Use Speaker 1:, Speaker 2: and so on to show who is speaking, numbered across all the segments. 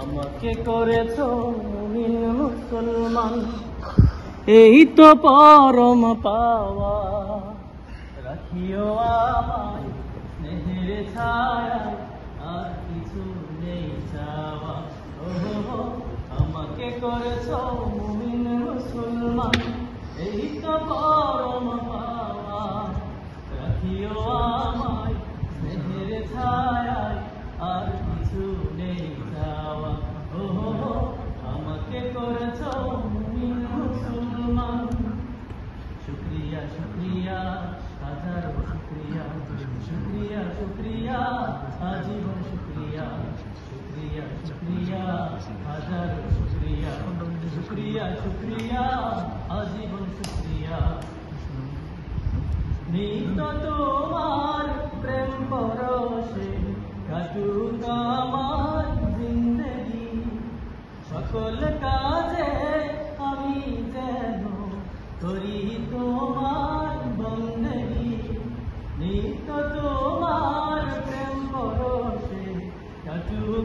Speaker 1: আমাকে করেছ মুমিন মুসলমান। এই তো পরম পাওয়া। রাখিও আমায় স্নেহের ছায়া আর শুক্রিয়া আজীবন শুক্রিয়া শুক্রিয়া শুক্রিয়া হাজার শুক্রিয়া শুক্রিয়া শুক্রিয়া আজীবন শুক্রিয়া নিত তোমার প্রেম পরশে কাটুক আমার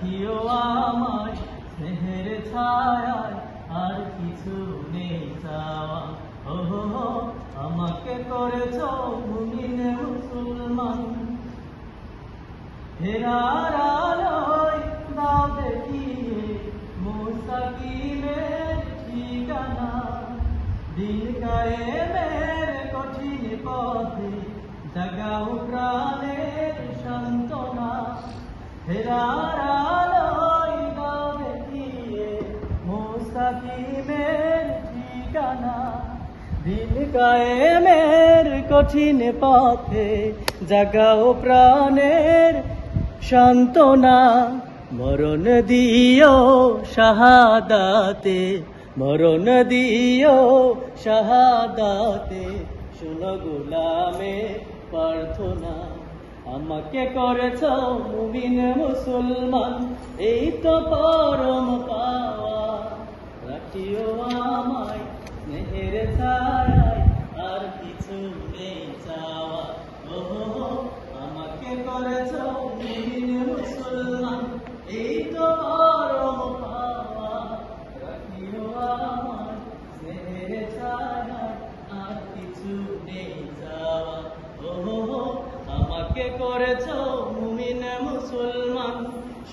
Speaker 1: রাখিও আমায় স্নেহের ছায়ায় আর কিছু নেই চাওয়া। ও হো হো, আমাকে করেছ মুমিন মুসলমান। হেরার আলোয় দাও দেখিয়ে ঠিকানা। দিন কায়েমের কঠিন পথে জাগাও প্রাণের সান্ত্বনা। হেরার আলোয় কঠিন পথে, জাগাও প্রাণের সান্ত্বনা মরণ দিও শাহাদাতে, মরণ দিও শাহাদাতে, শুনো গোলামে প্রার্থনা। আমাকে করেছ মুমিন মুসলমান এই তো পরম পাওয়া। রাখিও আমায় স্নেহের ছাড়ায় আর কিছু নেই চাওয়া। ও হো হো, আমাকে করেছ মুমিন মুসলমান এই তো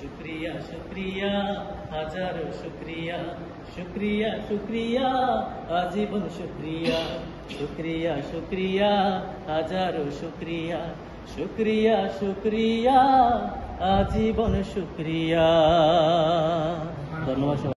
Speaker 1: শুক্রিয়া শুক্রিয়া, হাজারো শুক্রিয়া। শুক্রিয়া শুক্রিয়া, আজীবন শুক্রিয়া। শুক্রিয়া শুক্রিয়া, হাজারো শুক্রিয়া। শুক্রিয়া শুক্রিয়া, আজীবন শুক্রিয়া। ধন্যবাদ।